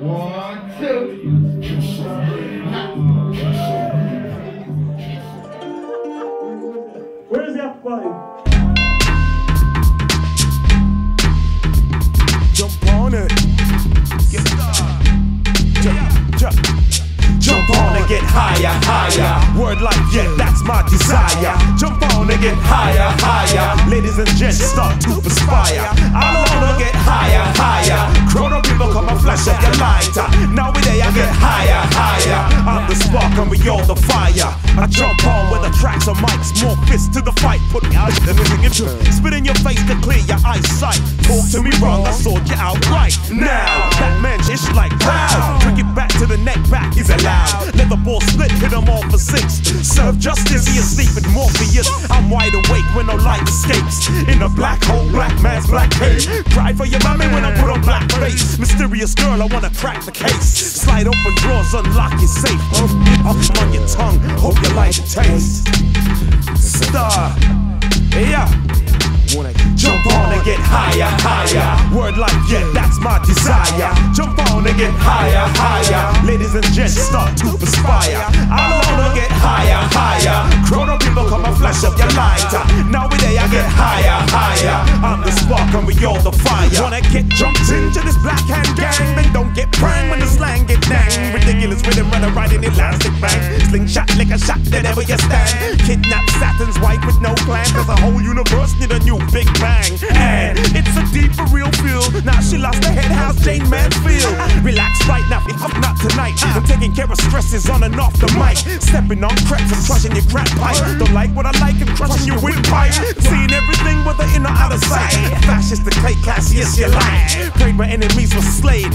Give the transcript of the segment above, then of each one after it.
One, two. Where's the after party? Jump on it. Get jump, jump, jump on and get higher, higher. Word like yeah, that's my desire. Jump on and get higher, higher. Ladies and gents, start to perspire. I wanna get higher, higher. Flash up your lighter. Now we there, I get higher, higher. I'm the spark and we all the fire. I jump on with the tracks and mics, more fists to the fight. Put me out, everything into spit in your face to clear your eyesight. Talk to me wrong, I sort you out right now. Batman ish like pow. Trick it back to the neck, back is allowed. Let the ball split, hit them all for six. Serve justice, he asleep sleeping Morpheus. I'm wide awake when no light escapes. In a black hole, black man's black cave. Cry for your mommy when I put on black face. Mysterious girl, I wanna crack the case. Slide open drawers, unlock your safe. Up on your tongue, hope you like the taste. Star, yeah. Jump on and get higher, higher. Word like yeah, that's my desire. Jump on and get higher, higher. Ladies and gents, start to perspire. I wanna get higher, higher. Of people come and flash up your lighter. Now we there, I get higher, higher. The and we all the fire. Wanna get jumped into this black hand gang? Then don't get prang when the slang get dang. Ridiculous rhythm right in elastic bang. Slingshot, lick a shot, wherever you stand. Kidnap Saturn's wife with no plan. Cause the whole universe need a new Big Bang. And it's a deeper real feel. Now she lost her head, how's Jayne Mansfield? Relax right now, if I'm not tonight. I'm taking care of stresses on and off the mic. Stepping on cracks, I'm crushing your crack pipe. Don't like what I like, I'm crushing your windpipe. Seeing everything whether in or out of sight. Fascist, the clay yes, you like. Prayed my enemies were slayed.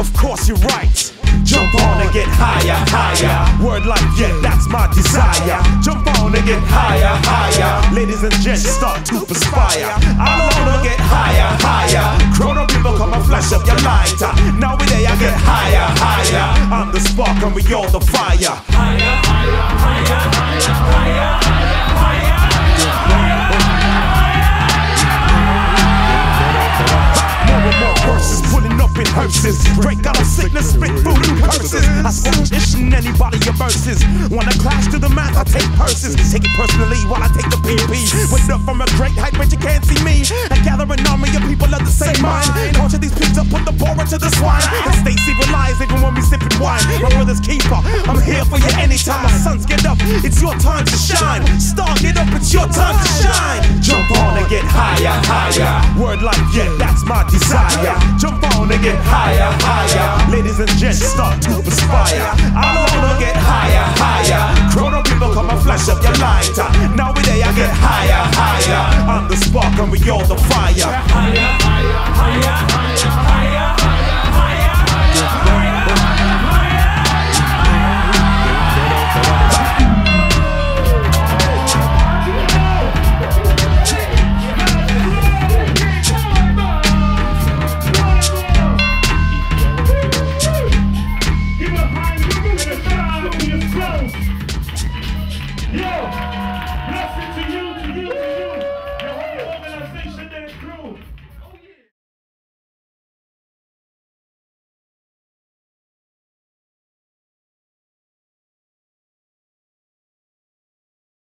Of course you're right. Jump on and get higher, higher. Word like yeah, that's my desire. Jump on and get higher, higher. Ladies and gents, start to perspire. I wanna get higher, higher. Of people come and flash up your lighter. Now we there, I get higher, higher. I'm the spark and we all the fire. In hearses. Break out of sickness, spit voodoo curses. I smoke ishin' anybody your verses. Wanna clash to the math, I take purses. Take it personally while I take the PP. Went up from a great height, but you can't see me. I gather an army of people of the same mind. Torture these pigs up, put the boar into the swine. And stay civilized even when we sipping wine. My brother's keeper, I'm here for you anytime. My sons get up, it's your time to shine. Star, get up, it's your time to shine. Jump on and get higher, higher. Word like yeah, my desire. Jump on and get higher, higher. Ladies and gents, start to perspire. I wanna get higher, higher. Crowd of people come and flash up your lighter. Now